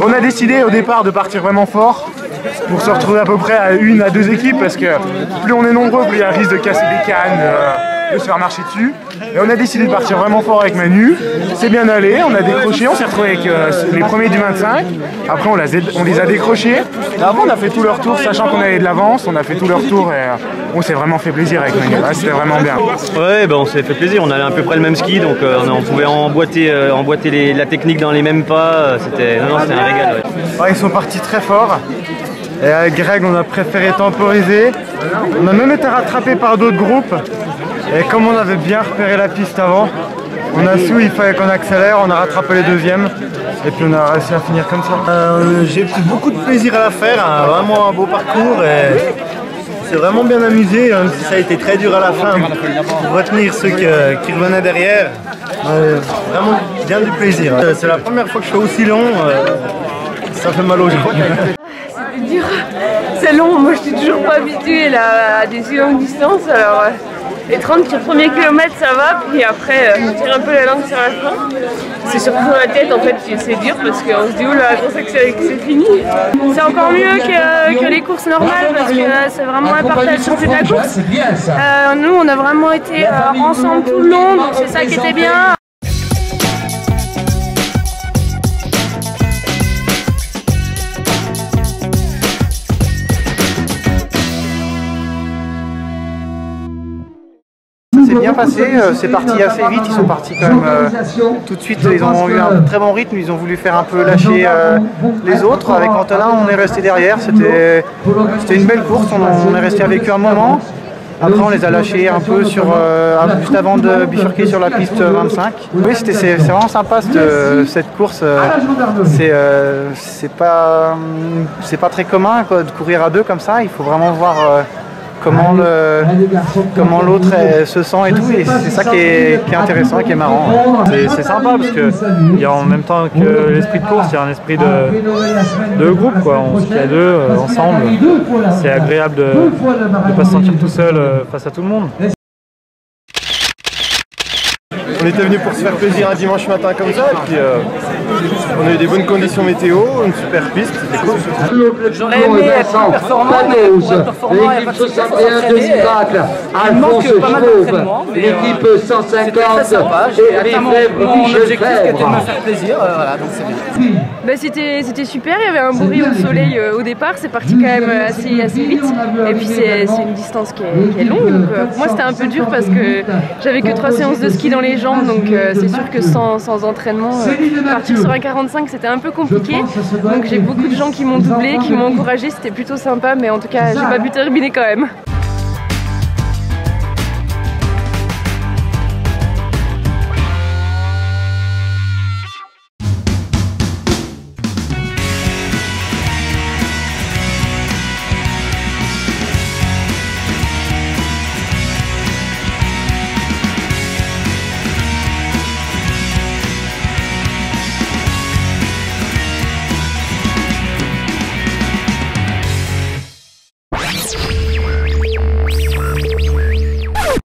On a décidé au départ de partir vraiment fort pour se retrouver à peu près à une à deux équipes parce que plus on est nombreux, plus il y a un risque de casser des cannes, euh, de se faire marcher dessus. Et on a décidé de partir vraiment fort avec Manu. C'est bien allé, on a décroché, on s'est retrouvé avec euh, les premiers du 25. Après on, les a- on les a décrochés. Et avant on a fait tout leur tour, sachant qu'on avait de l'avance, on a fait tout leur tour et euh, on s'est vraiment fait plaisir avec Manu. Ouais, C'était vraiment bien. Ouais, ben on s'est fait plaisir. On avait à peu près le même ski, donc euh, on, pouvait emboîter, emboîter les- la technique dans les mêmes pas. C'était, un régal. ouais. Ouais, ils sont partis très fort. Et avec Greg, on a préféré temporiser. On a même été rattrapé par d'autres groupes. Et comme on avait bien repéré la piste avant, on a su il fallait qu'on accélère, on a rattrapé les deuxièmes. Et puis on a réussi à finir comme ça. Euh, J'ai pris beaucoup de plaisir à la faire, hein, vraiment un beau parcours et c'est vraiment bien amusé, même si ça a été très dur à la fin pour retenir ceux que- qui revenaient derrière. Euh, vraiment bien du plaisir. Euh, C'est la première fois que je fais aussi long, euh, ça fait mal aux gens. C'est dur. C'est long, moi je suis toujours pas habituée là, à des si longues distances. Alors euh, les 30 premiers kilomètres ça va, puis après euh, je tire un peu la langue sur la fin. C'est surtout dans la tête en fait c'est dur parce qu'on se dit oula, je pensais que c'est fini. C'est encore mieux que, que les courses normales parce que euh, c'est vraiment un partage sur toute la course. Euh, nous on a vraiment été euh, ensemble tout le long, donc c'est ça qui était bien. Ça s'est bien passé, euh, c'est parti assez vite, ils sont partis quand même euh, tout de suite, ils ont eu un très bon rythme, ils ont voulu faire un peu lâcher euh, les autres. Avec Antolin, on est resté derrière, c'était une belle course, on, on est resté avec eux un moment. Après, on les a lâchés un peu sur, euh, juste avant de bifurquer sur la piste 25. Oui, c'était c'est vraiment sympa cette, cette course. C'est euh, pas pas très commun quoi, de courir à deux comme ça. Il faut vraiment voir comment le comment l'autre se sent et tout. Et c'est ça qui est, qui est intéressant et qui est marrant. C'est sympa parce que il y a en même temps que l'esprit de course, il y a un esprit de, de groupe quoi. On skie à deux euh, ensemble. C'est agréable de ne pas se sentir tout seul euh, face à tout le monde. On était venu pour se faire plaisir un dimanche matin comme ça, et puis euh, on a eu des bonnes conditions météo, une super piste, c'était cool. J'aurais aimé être plus performant, mais pour être performant, il n'y a pas de d'entraînement, mais l'équipe euh, 150 c'était très sympa. J'ai atteint mon, Fèvre, mon Michel objectif qui était de me Fèvre. faire plaisir, euh, voilà, donc c'est bien. Bah, c'était c'était super, il y avait un beau rayon de soleil euh, au départ, c'est parti quand même euh, assez, assez vite. Et puis c'est c'est une distance qui est, qui est longue, donc euh, pour moi c'était un peu dur parce que j'avais que trois séances de ski dans les jambes, donc euh, c'est sûr que sans, sans entraînement, partir sur un 45 c'était un peu compliqué. Donc j'ai beaucoup de gens qui m'ont doublé, qui m'ont encouragé, c'était plutôt sympa, mais en tout cas j'ai pas pu terminer quand même.